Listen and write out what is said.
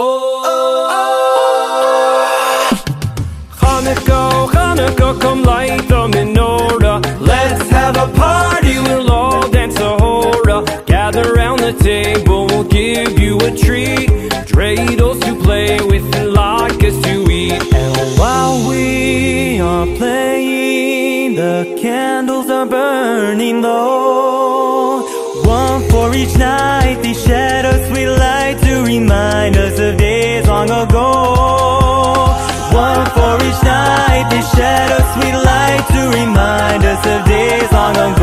Oh, oh, oh. Hanukkah, Hanukkah, come light the menorah. Let's have a party, we'll all dance a hora. Gather round the table, we'll give you a treat. Dreidels to play with and latkes to eat. And while we are playing, the candles are burning low. For each night, these shadows we light to remind us of days long ago.